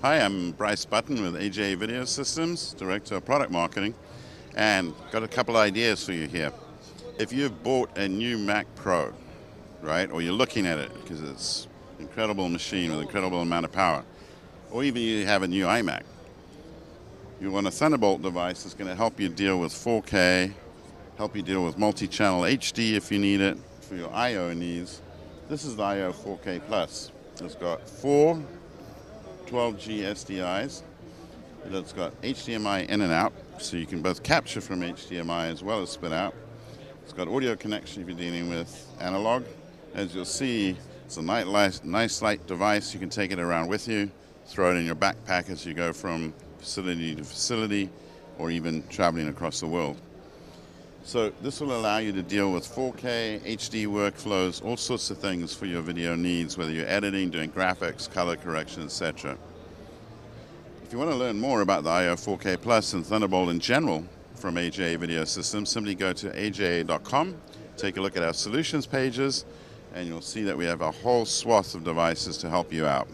Hi, I'm Bryce Button with AJA Video Systems, Director of Product Marketing, and got a couple ideas for you here. If you've bought a new Mac Pro, right, or you're looking at it because it's an incredible machine with an incredible amount of power, or even you have a new iMac, you want a Thunderbolt device that's going to help you deal with 4K, help you deal with multi-channel HD if you need it for your I/O needs. This is the Io 4K Plus. It's got four 12G SDIs. It's got HDMI in and out, so you can both capture from HDMI as well as spit out. It's got audio connection if you're dealing with analog. As you'll see, it's a nice, nice light device. You can take it around with you, throw it in your backpack as you go from facility to facility, or even traveling across the world. So this will allow you to deal with 4K, HD workflows, all sorts of things for your video needs, whether you're editing, doing graphics, color correction, etc. If you want to learn more about the Io 4K Plus and Thunderbolt in general from AJA Video Systems, simply go to aja.com, take a look at our solutions pages, and you'll see that we have a whole swath of devices to help you out.